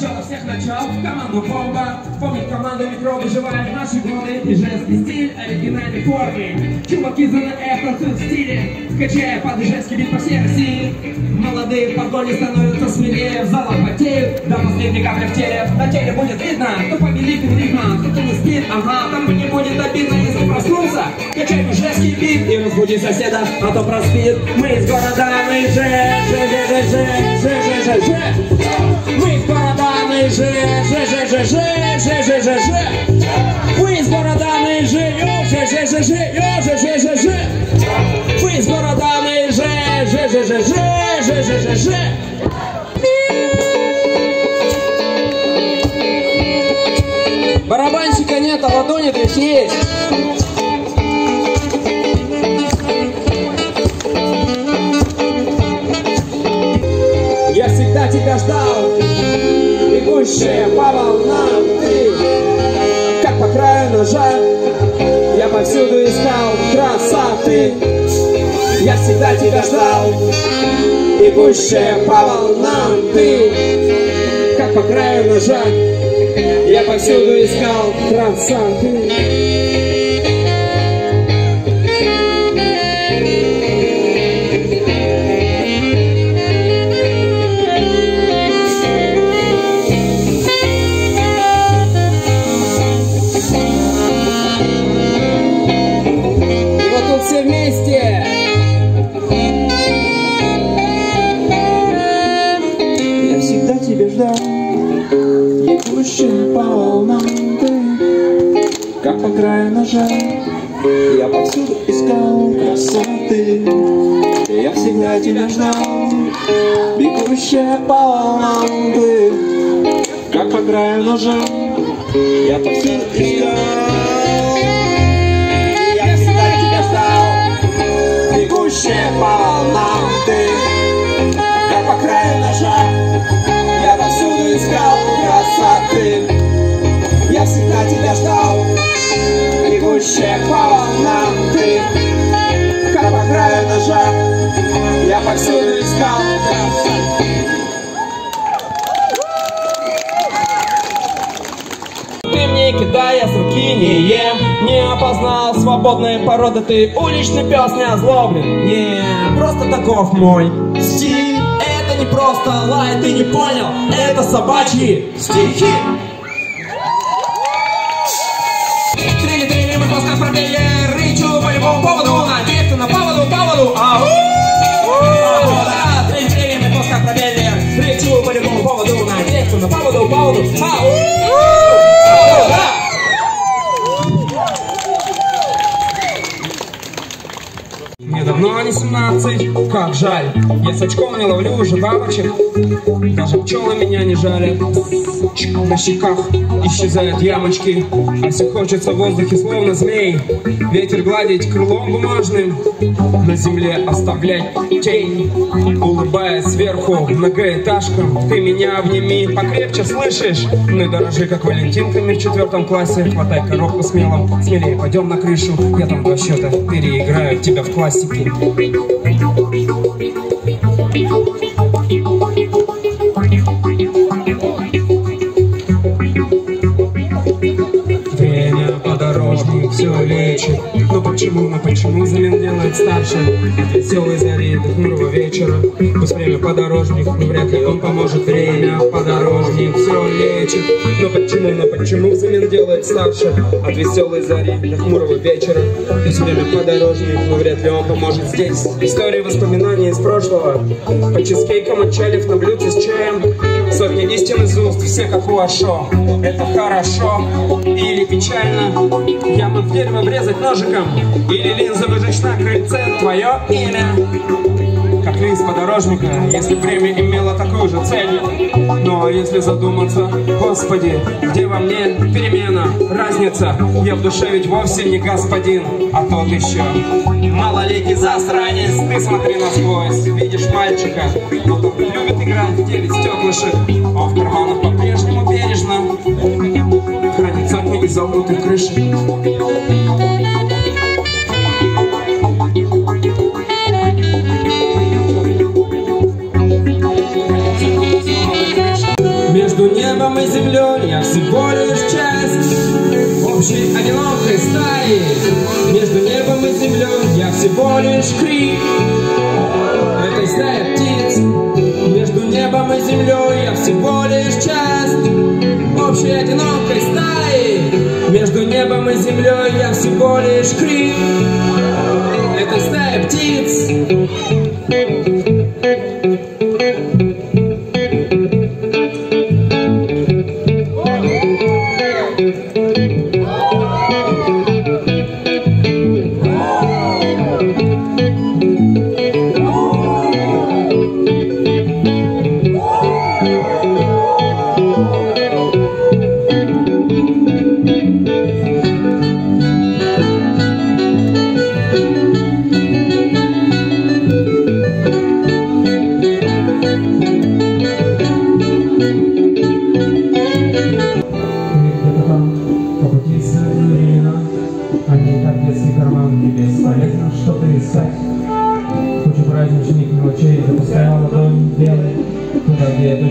начала всех начал в команду бомба Помнит команду метро, выживает наши годы И женский стиль оригинальной формы. Чуваки за на это в стиле Качая под женский бит по всей России. Молодые в погоне становятся смелее В залах потеют, до последней капли в теле. На теле будет видно, кто по великим ритмам Кто-то не спит, ага, там не будет обидно Если проснулся, качай женский бит И разбуди соседа, а то проспит. Мы из города, мы же, же, же, же, же, же, же, же, же. Мы мы же, же, же, же, же, же, же, же, же Мы из города, мы же, же, же, же, же, же, же, же, же Мы из города, мы же, же, же, же, же, же, же, же, же Барабанщика нет, а ладони то есть. Я всегда тебя ждал, бегущая по волнам ты, как по краю ножа. Я повсюду искал красоты. Я всегда тебя ждал, бегущая по волнам ты, как по краю ножа. Я повсюду искал красоты. Волнам ты, как по краю ножа. Я повсюду искал красоты. Я всегда тебя ждал, бегущая по волнам ты, как по краю ножа. Я повсюду искал. С руки не опознал свободные породы Ты уличный пес не озлоблен Не, просто таков мой стиль. Это не просто лай, ты не понял Это собачьи стихи. Трили-трили, мы плоско пробили Рычу по любому поводу. Надеюсь, на поводу, поводу Ау! Трили-трили, мы плоско пробили Рычу по любому поводу. Надеюсь, на поводу, поводу! Ау, 12, как жаль. Я с очком не ловлю уже бабочек Даже пчелы меня не жалят На щеках исчезают ямочки. А все хочется в воздухе словно змей. Ветер гладить крылом бумажным. На земле оставлять тень. Улыбаясь сверху многоэтажка, Ты меня обними покрепче, слышишь? Ну и дорожи, как валентинками в четвертом классе. Хватай коробку смелом, смелее пойдем на крышу. Я там два счета переиграю тебя в классике. Все лечит. Но почему, но почему взамен делает старше? От веселой зари до хмурого вечера. Пусть время подорожник, но вряд ли он поможет. Время подорожник все лечит. Но почему, но почему взамен делает старше? От веселой зари до хмурого вечера. Пусть время подорожник, но вряд ли он поможет здесь. Истории воспоминаний из прошлого. По чизкейкам отчалив на блюдце с чаем Сотни истин из уст, все как Ашо Это хорошо или печально Яму в дерево врезать ножиком Или линзы выжечь на крыльце Твое имя как лист подорожника, если время имело такую же цель. Но если задуматься, Господи, где во мне перемена, разница? Я в душе ведь вовсе не господин, а тот еще малолетний засранец. Ты смотри насквозь, видишь мальчика, он любит играть в девять стеклышек, а в карманах по-прежнему бережно хранит сотни изогнутых крышек. Между небом и землей я всего лишь часть общей одинокой стаи. Между небом и землей я всего лишь крик этой стаи птиц. Между небом и землей я всего лишь часть общей одинокой стаи. Между небом и землей я всего лишь крик этой стаи птиц.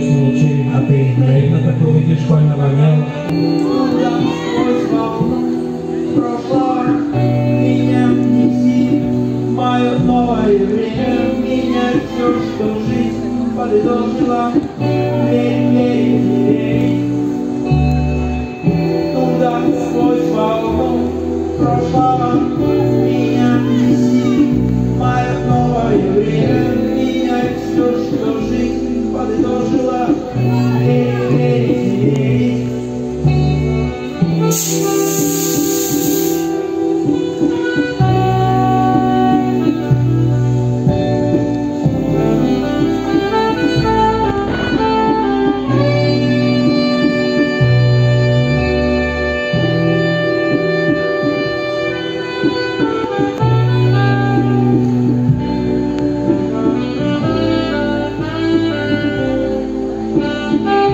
Где точно ничей, а ты наивно так увидишь школьного мела. Меня неси, мое новое время, менять все, что жизнь подытожила. Música